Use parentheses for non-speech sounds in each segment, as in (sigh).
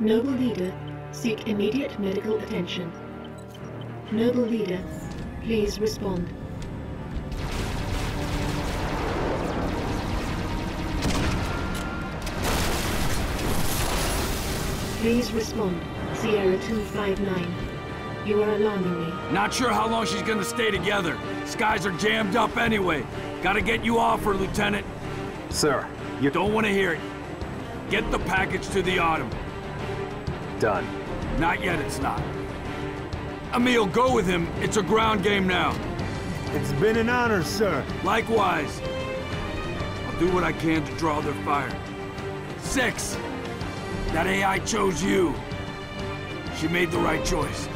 Noble leader, seek immediate medical attention. Noble leader, please respond. Please respond. Sierra 259. You are alarming me. Not sure how long she's gonna stay together. Skies are jammed up anyway. Gotta get you off her, Lieutenant. Sir, you... Don't want to hear it. Get the package to the Autumn. Done. Not yet, it's not. Emile, go with him. It's a ground game now. It's been an honor, sir. Likewise. I'll do what I can to draw their fire. Six. That AI chose you. She made the right choice.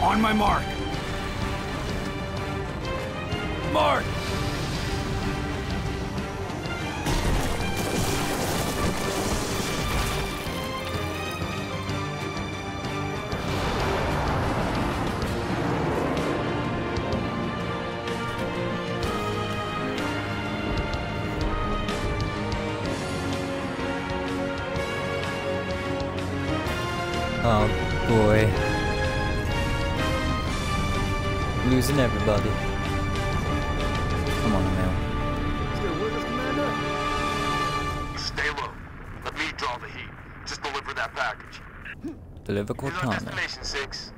On my mark. Mark! Come on, Emile. Still with us, Commander? Stay low. Let me draw the heat. Just deliver that package. Deliver Here's our Cortana. destination, Six.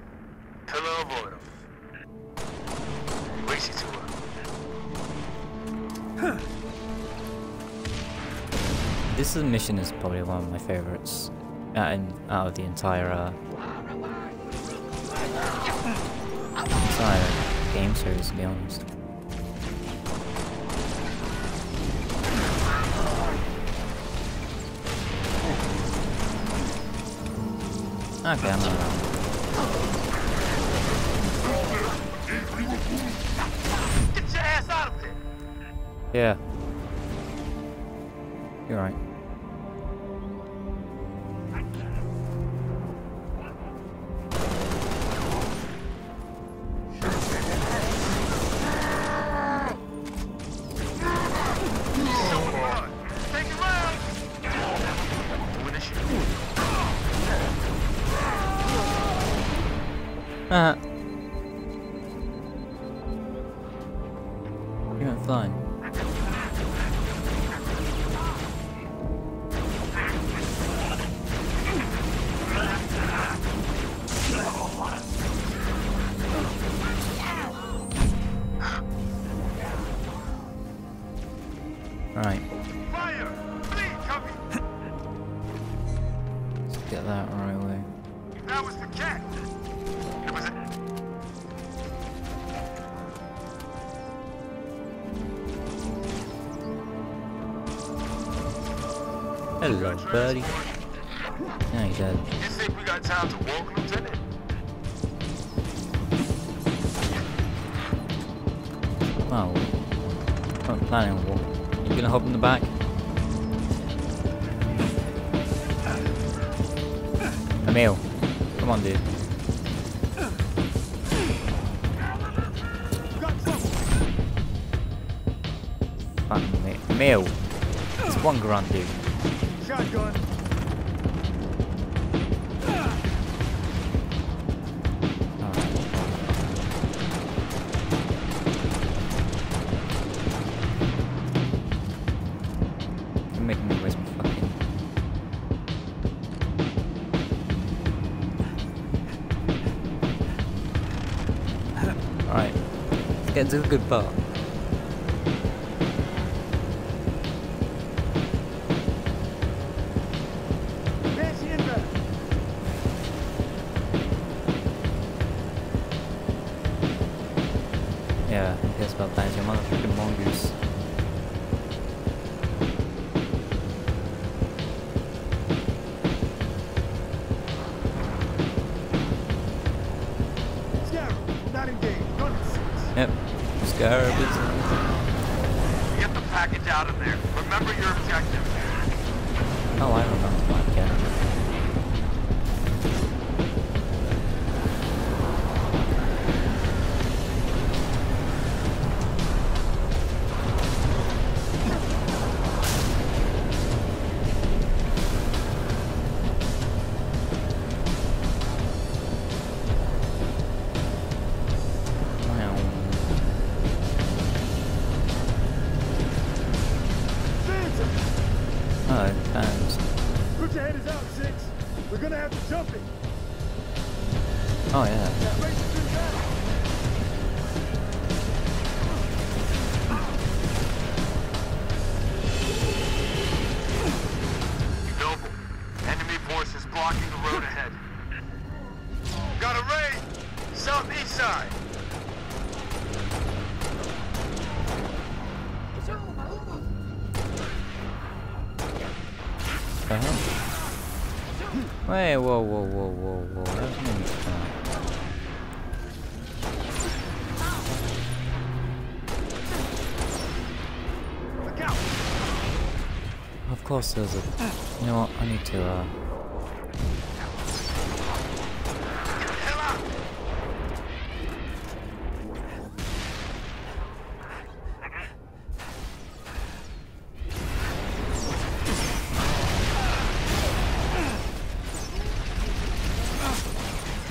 Pillar of oil. Race you to her. This mission is probably one of my favorites out, in, out of the entire uh, entire game series, to be honest. Okay, I'm not around. Get your ass out of there! Yeah. Get that right away. That was the cat! It was a... Hello, buddy. Now you're dead. You think we got time to walk, Lieutenant? Well, I'm planning on walk. You gonna hop in the back? Emile, come on, dude. Fucking me. It's one grunt, dude. Shotgun. To the good part. Yeah, I guess about that is your motherfucking mongoose. Scarab, not engaged. Gun at six. Yep, Is. Get the package out of there. Remember your objective. Oh, I remember that, yeah. Course there's a... You know what? I need to, uh...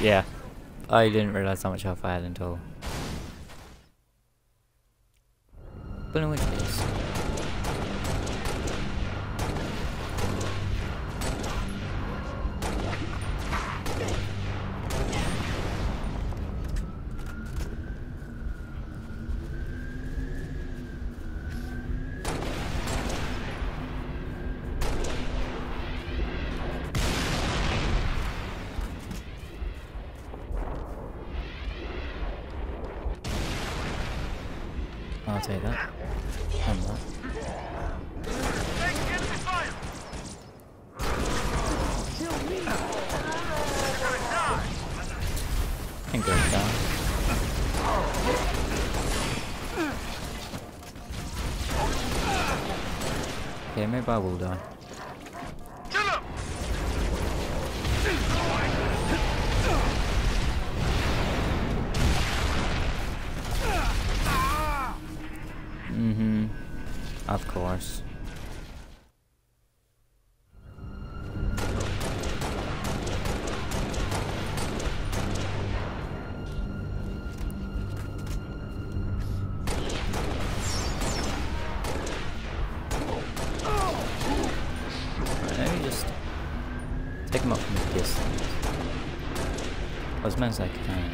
Yeah. I didn't realize how much health I had until... But in take him up from a distance. Much as I can.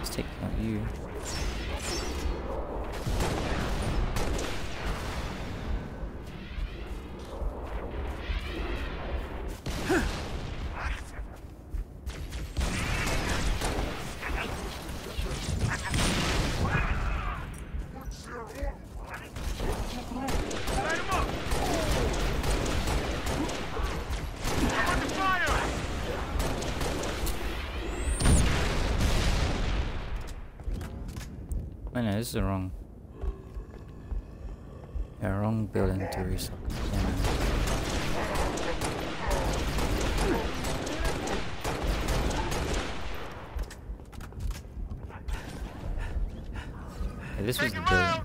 Let's take out you. Light him up! I'm under fire! I know, this is the wrong. Yeah, wrong building to restock. Yeah. This was the building.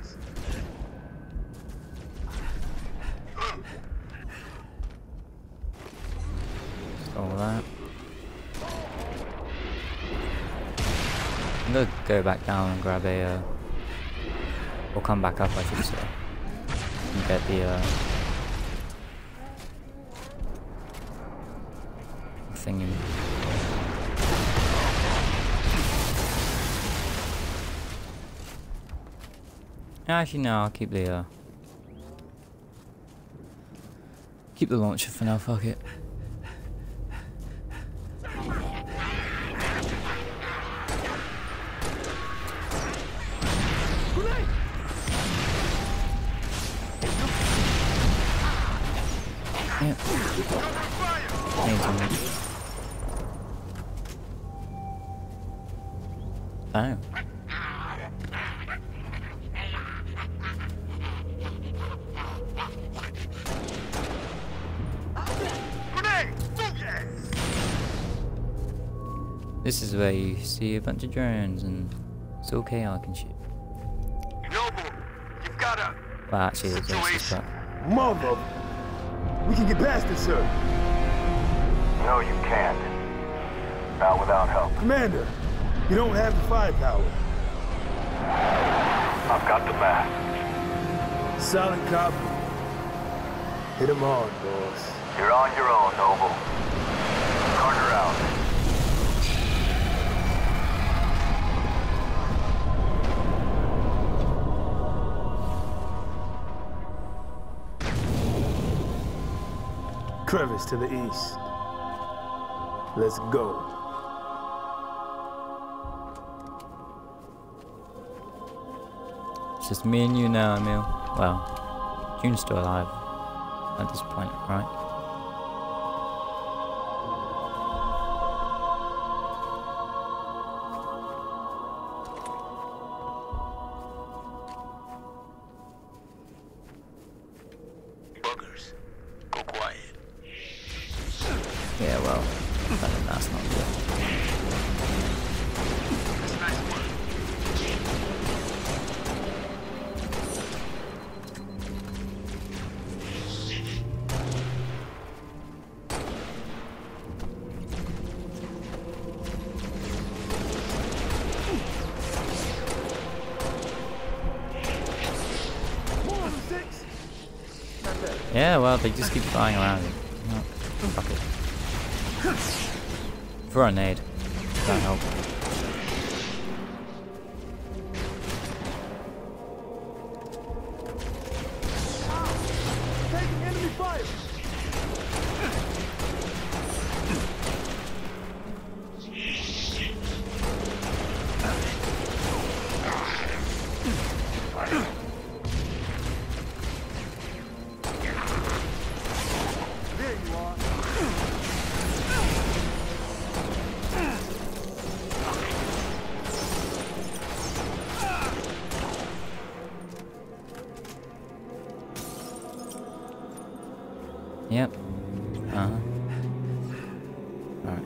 All that. I'm gonna go back down and grab a, uh, come back up, I should say, and get the, uh, thing in. Actually, no, I'll keep the, uh, keep the launcher for now, fuck it. See a bunch of drones and it's all chaotic and shit. Noble, you've got a Well, actually, it's racist, Situation. but Mother! We can get past this, sir. No, you can't. Not without help. Commander, You don't have the firepower. I've got the mask. Solid copy. Hit 'em hard, boss. You're on your own, Noble. Crevice to the east. Let's go. It's just me and you now, Emile. Well, Jun's still alive at this point, right? Keep flying around. Yep. Uh huh. Alright.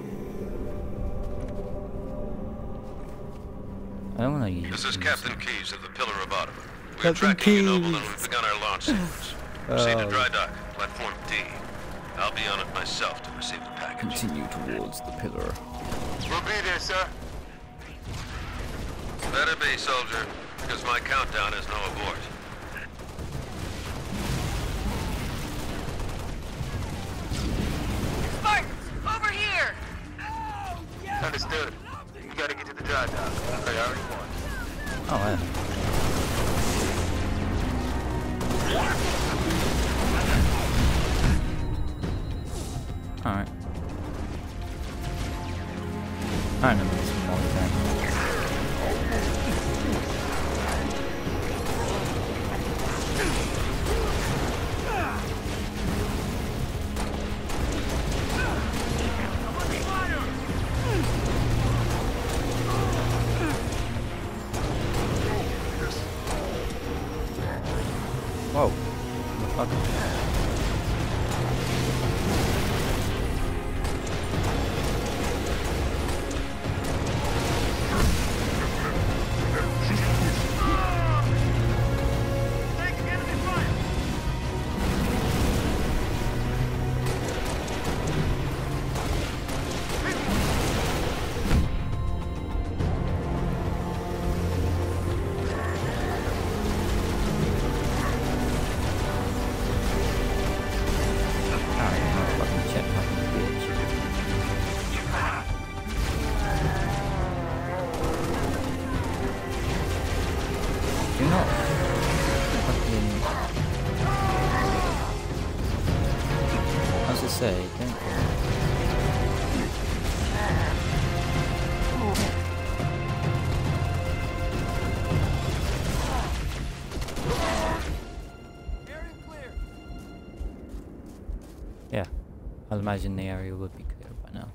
I don't want to use This is. Captain Keyes of the Pillar of Autumn. We are Captain tracking you, Noble, and Keyes. we've begun our launch (sighs) sequence. Proceed to Oh. dry dock, platform D. I'll be on it myself to receive the package. Continue towards the pillar. We'll be there, sir. Better be, soldier, because my countdown is no abort. Spartans, over here! Understood. You gotta get to the dry dock. Priority one. Oh, yeah. Imagine the area would be clear by now.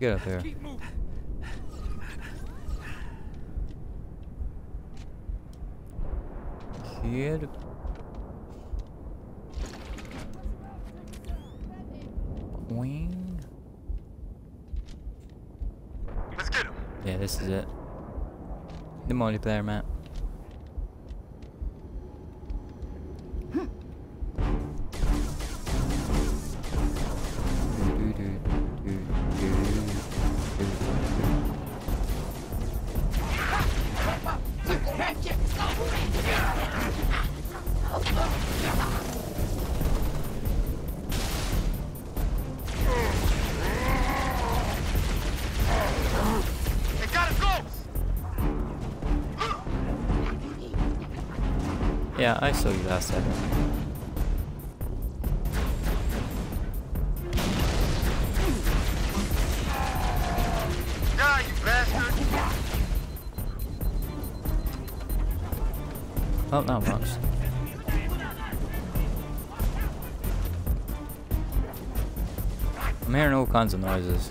Get up here. Kid. Queen. Let's get him. Yeah, this is it. The multiplayer map. Yeah, I saw you last time. Die, you bastard! Well, not much. Hearing all kinds of noises.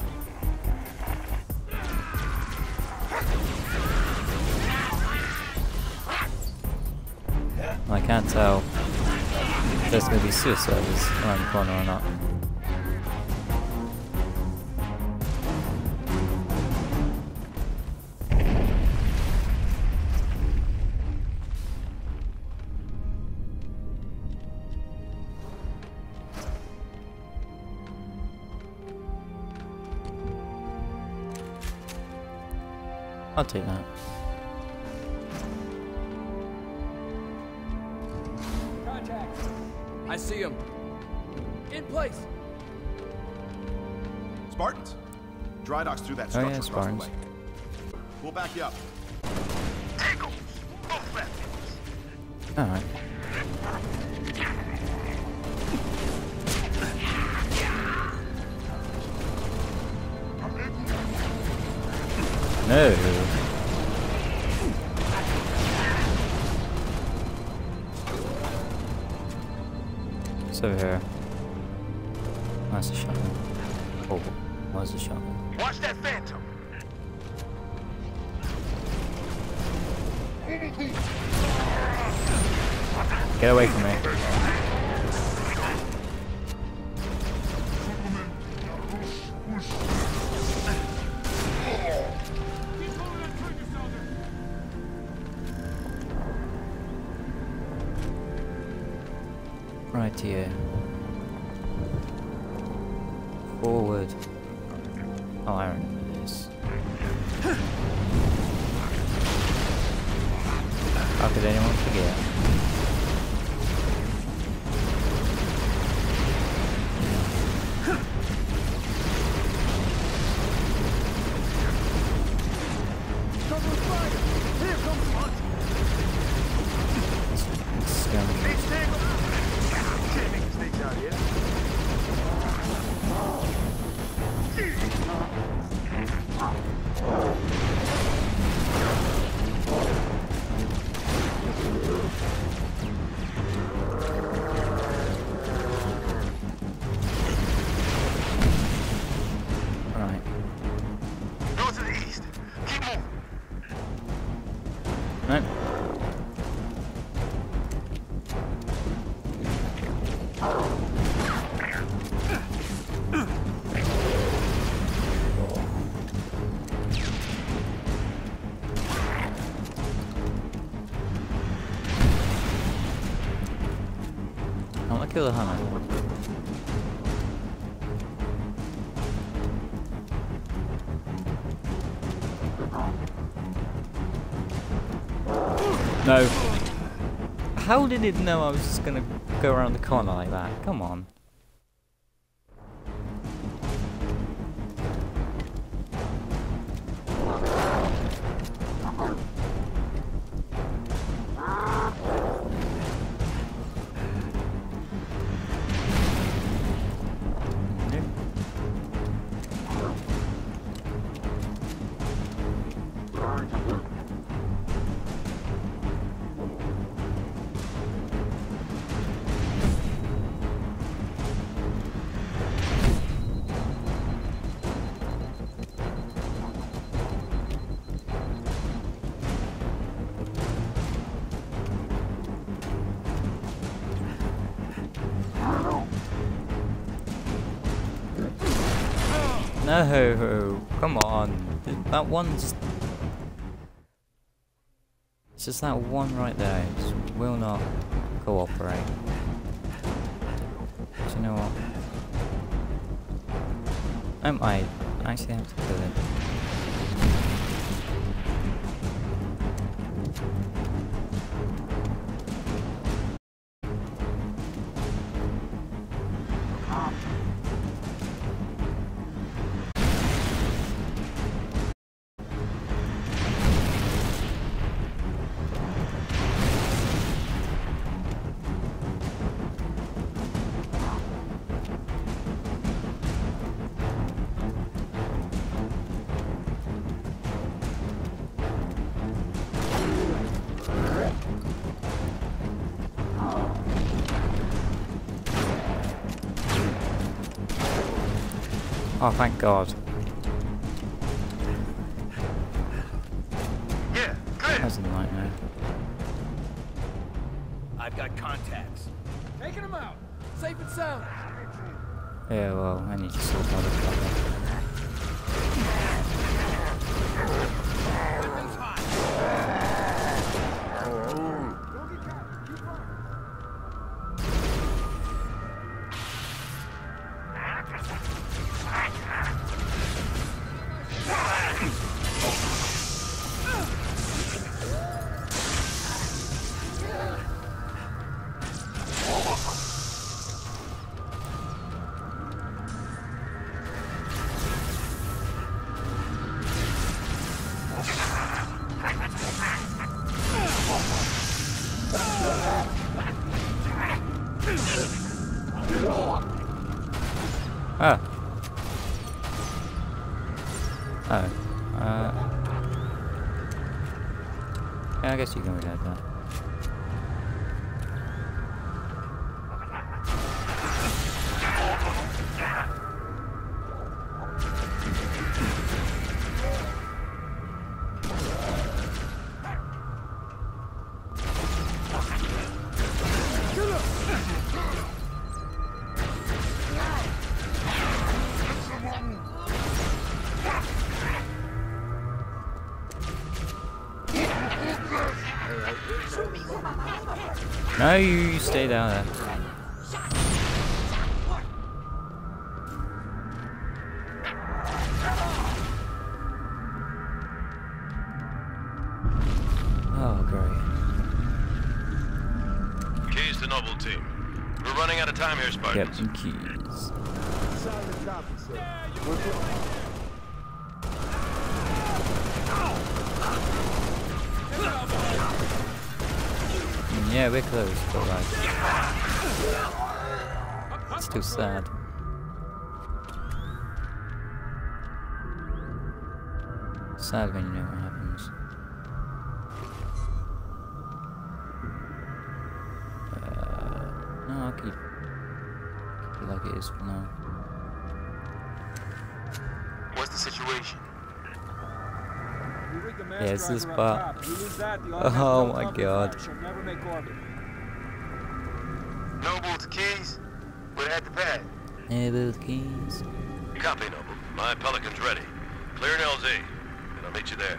I can't tell if there's going to be suicides around the corner or not. I'll take that. Contact. I see him. In place. Spartans. Dry docks through that Oh, structure yeah, across Spartans. the way. We'll back you up. It's over here. That's a shotgun. Oh, was a shotgun. Watch that phantom! Get away from me. No. How did it know I was just gonna go around the corner like that? Come on. No, come on. That one just... It's just that one right there. It will not cooperate. Do you know what? I might actually have to kill it. Oh, thank God. Yeah, That clear. was a nightmare. I've got contacts. Taking them out. Safe and sound. Yeah, well, I need to sort out Ah. Oh. Uh. Yeah, I guess you can reload that. We're close, but like... It's too sad. Sad when you know what happens. Uh, no, I'll keep, keep it like it is for now. What's the situation? Yeah, it's this part. (laughs) Oh my god. Noble to Keyes. We're at the pad. Hey, those keys. Copy, Noble. My Pelican's ready. Clear an LZ, and I'll meet you there.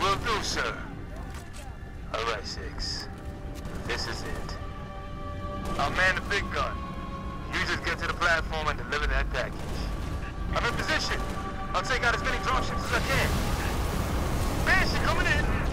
Will do, sir. All right, Six. This is it. I'll man the big gun. You just get to the platform and deliver that package. I'm in position. I'll take out as many dropships as I can. Banshee coming in.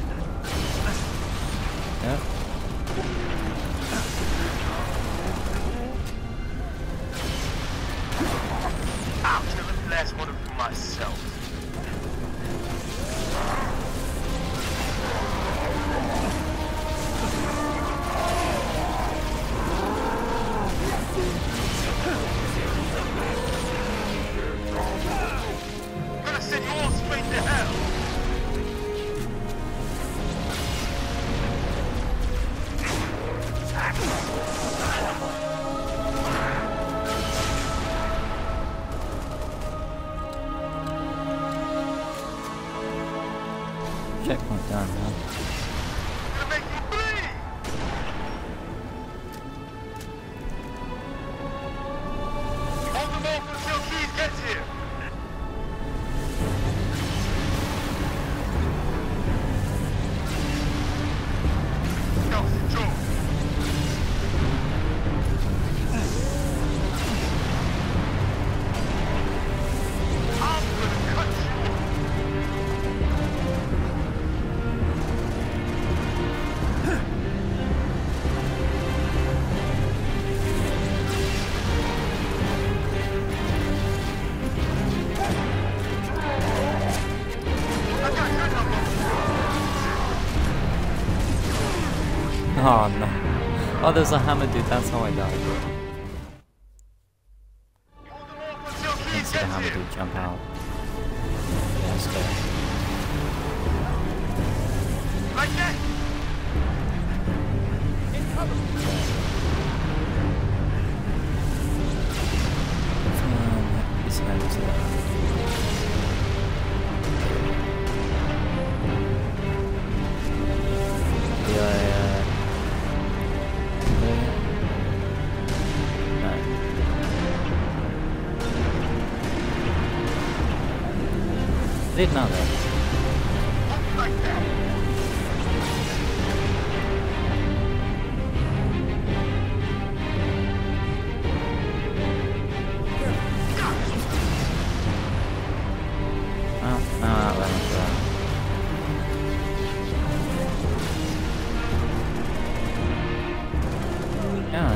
There's a hammer dude, that's how I died.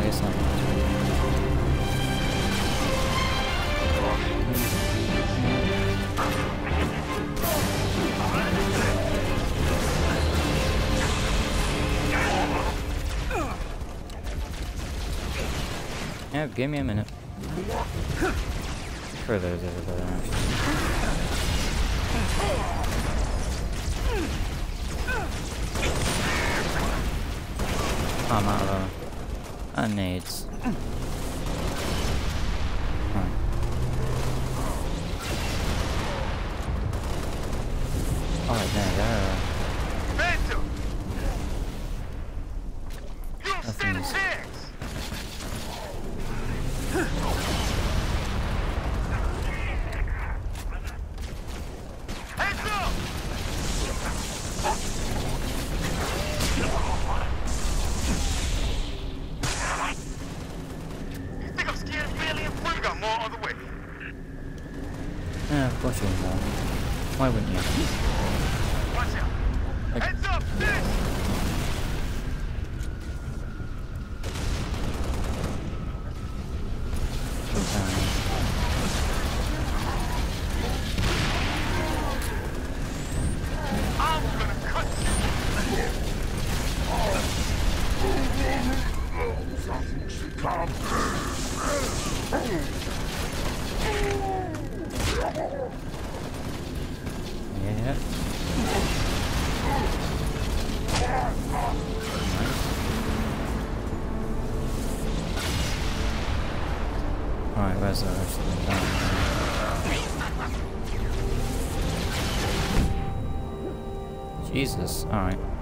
guess not. Yeah, give me a minute. For those everybody Ah, I made. Yeah. Alright, where's the? Jesus, alright.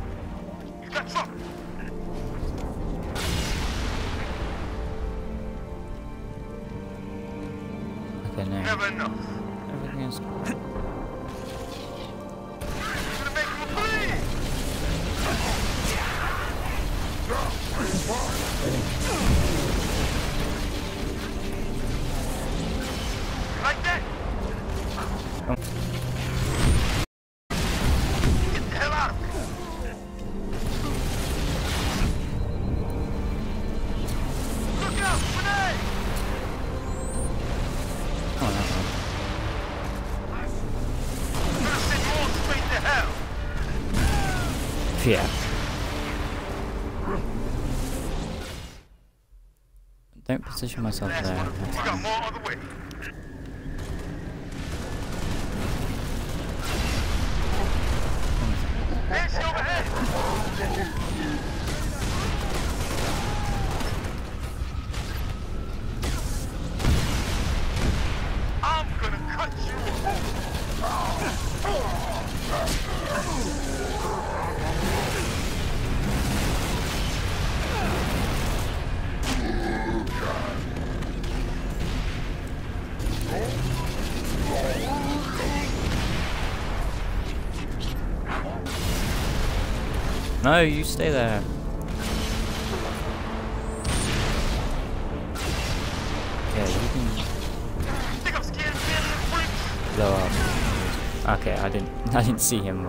position myself there. No, you stay there. Yeah, you can... Blow up. Okay, I didn't, (laughs) I didn't see him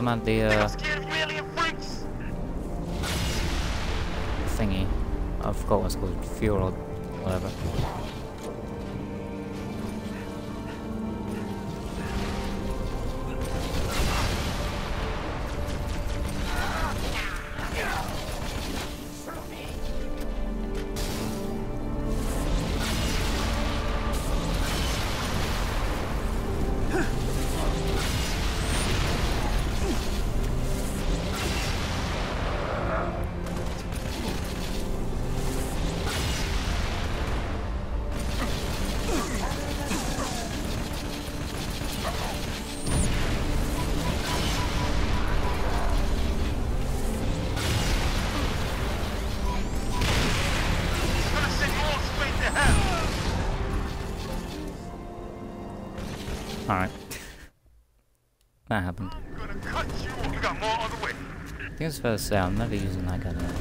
them had the uh, Scared of you alien freaks? thingy. I forgot what it's called. Fuel or whatever. That happened. Gonna cut you off. We got more on the. I think it's fair to say I'm never using that gun again.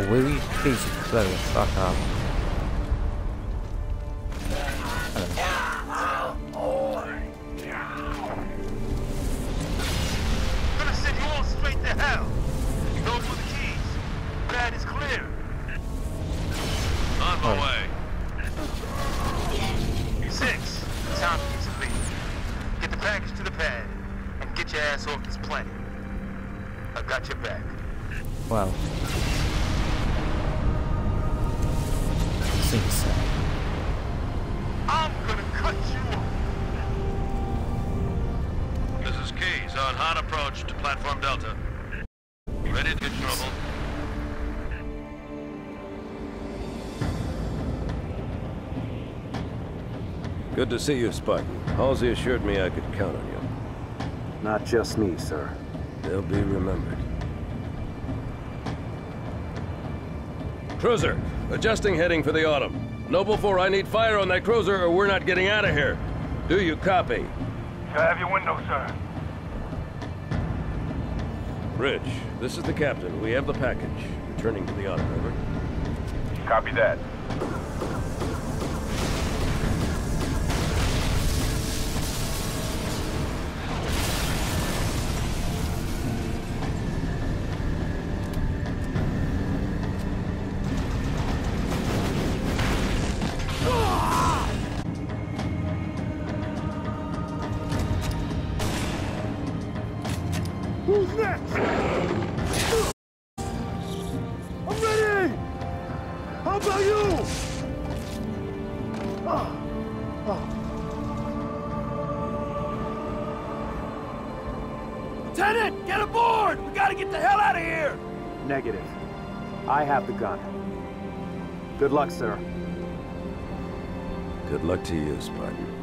Will you please blow the fuck up? See, so. I'm gonna cut you off. Mrs. Keyes on hot approach to platform Delta. Ready to get trouble. Good to see you, Spartan. Halsey assured me I could count on you. Not just me, sir. They'll be remembered. Cruiser, adjusting heading for the autumn. Noble 4, I need fire on that cruiser or we're not getting out of here. Do you copy? You have your window, sir. Rich, this is the captain. We have the package. Returning to the autumn, over. Copy that. Good luck, sir. Good luck to you, Spartan.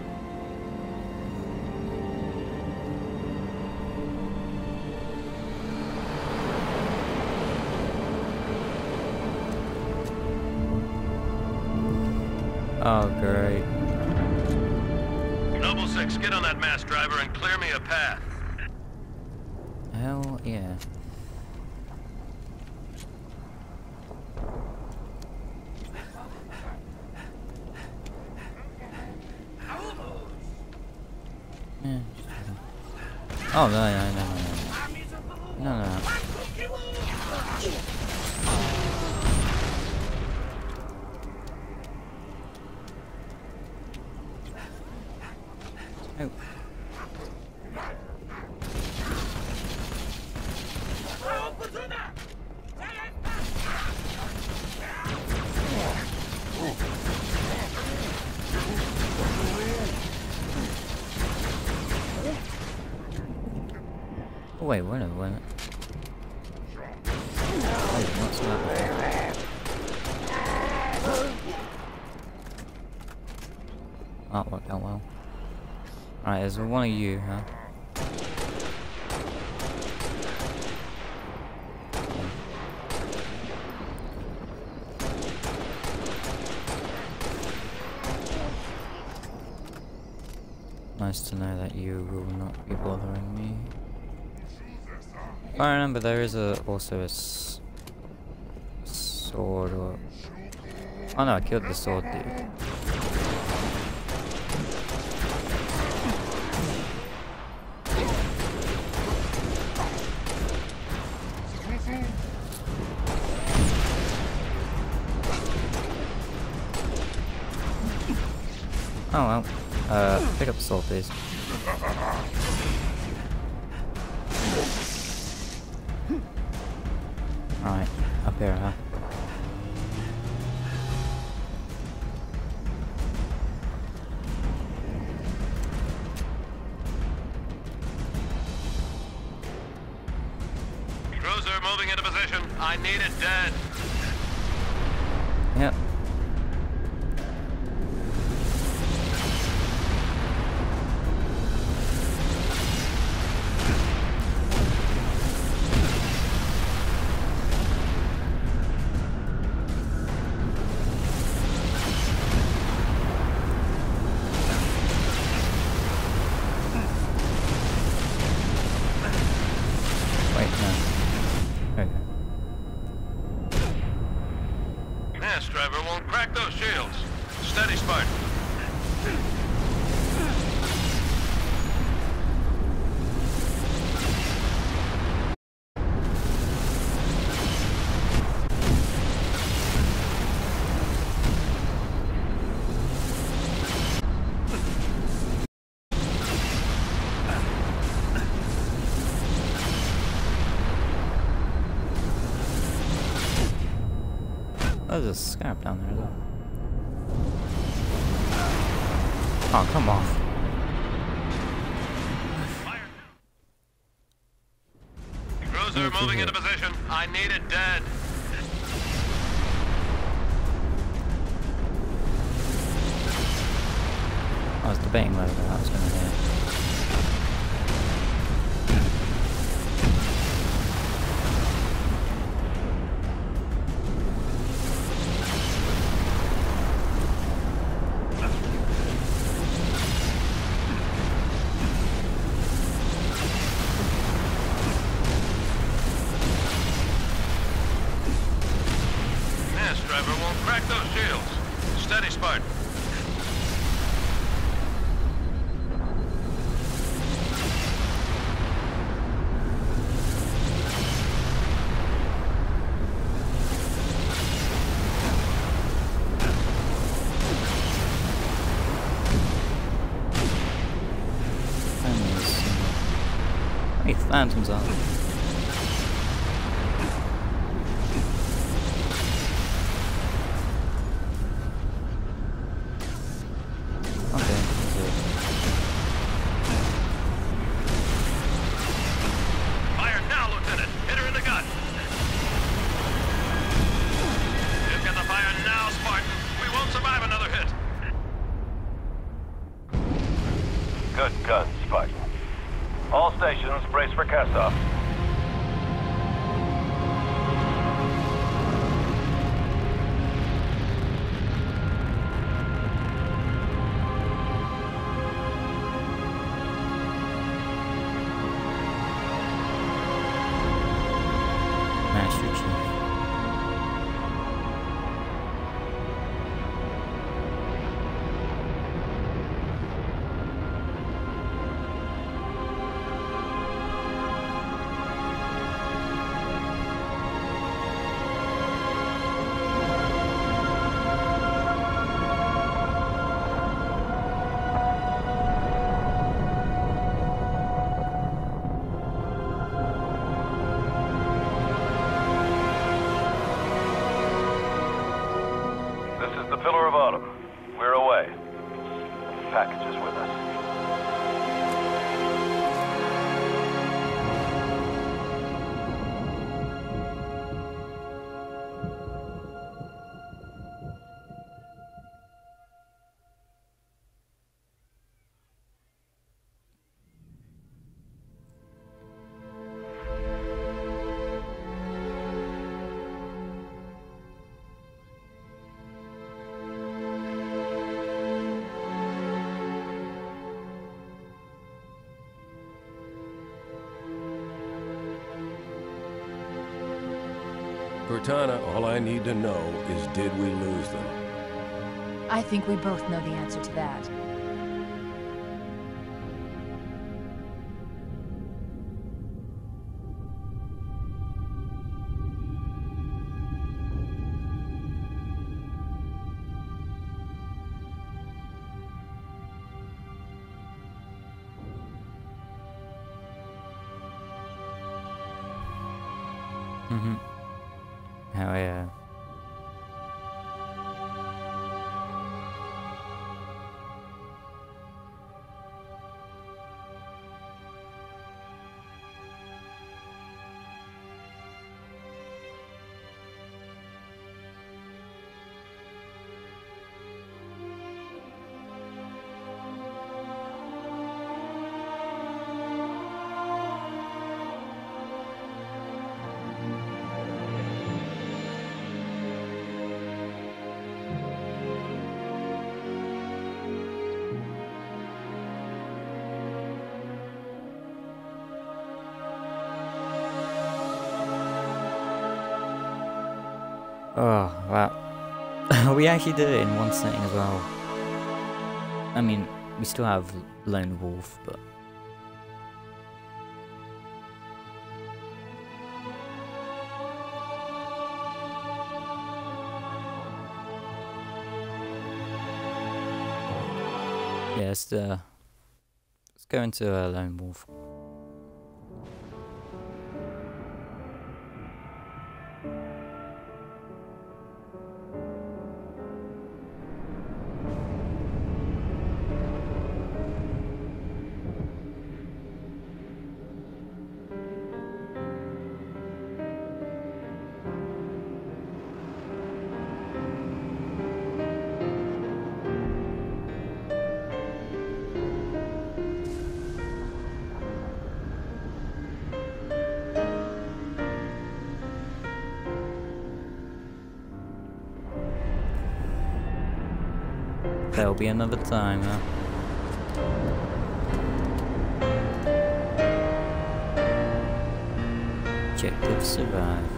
Oh, no, no, one of you, huh? Nice to know that you will not be bothering me. I remember, there is a also a sword or. Oh no, I killed the sword dude. Pick up sword, please. There's a scarab down there, though. Oh, come on. Cruiser moving into position. I need it dead. I was debating whether that was going to hit. How many phantoms Cortana, all I need to know is did we lose them? I think we both know the answer to that. Oh, wow. (laughs) we actually did it in one setting as well. I mean, we still have Lone Wolf, but... Yeah, let's, uh, let's go into uh, Lone Wolf. Be another time, huh? Objective survive.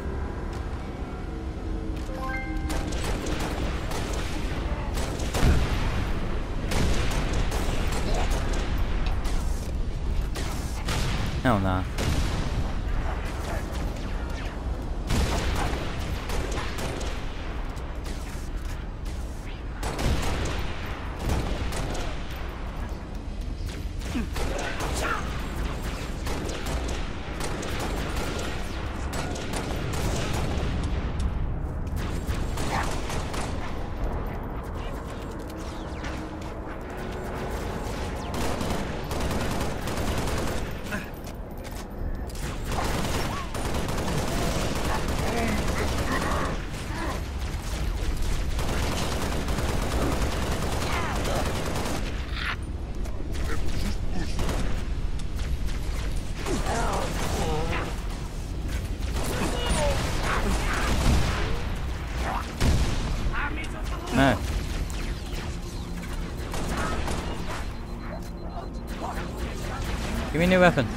Hell nah. Give me a new weapon.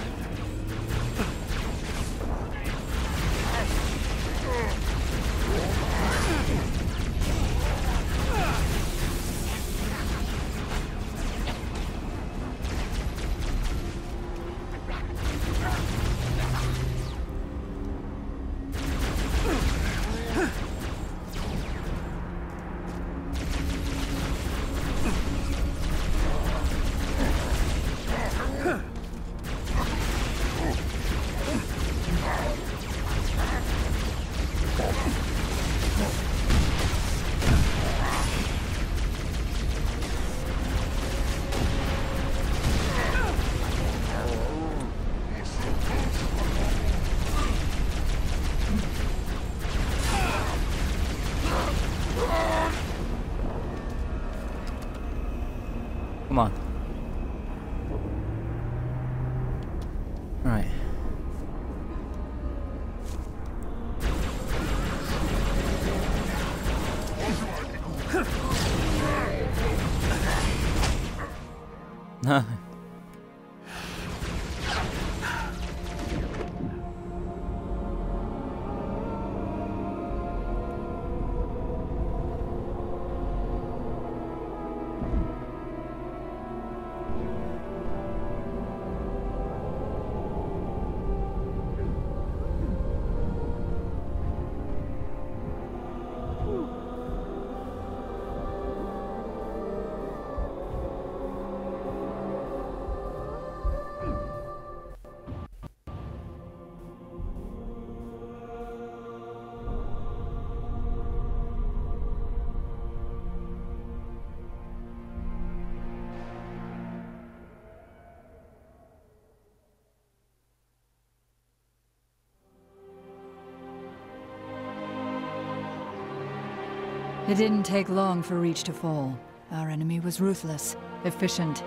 It didn't take long for Reach to fall. Our enemy was ruthless, efficient,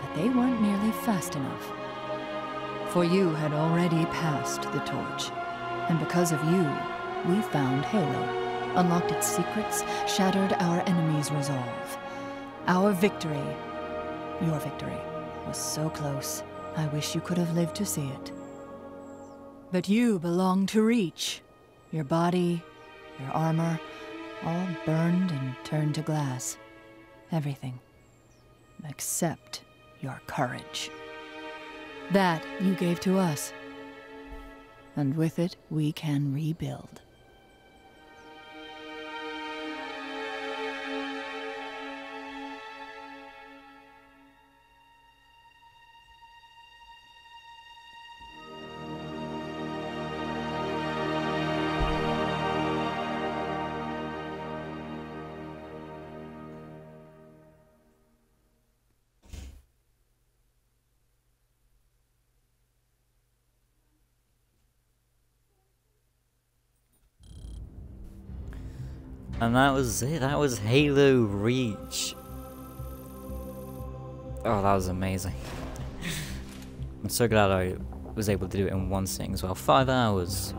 but they weren't nearly fast enough. For you had already passed the torch, and because of you, we found Halo, unlocked its secrets, shattered our enemy's resolve. Our victory, your victory, was so close. I wish you could have lived to see it. But you belong to Reach. Your body, your armor, all burned and turned to glass. Everything. Except your courage. That you gave to us. And with it, we can rebuild. And that was it. That was Halo Reach. Oh, that was amazing. I'm so glad I was able to do it in one sitting as well. Five hours.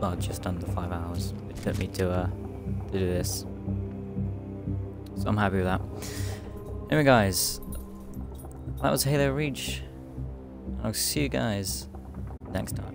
Well, just under five hours. It took me to, uh, to do this. So I'm happy with that. Anyway, guys. That was Halo Reach. I'll see you guys next time.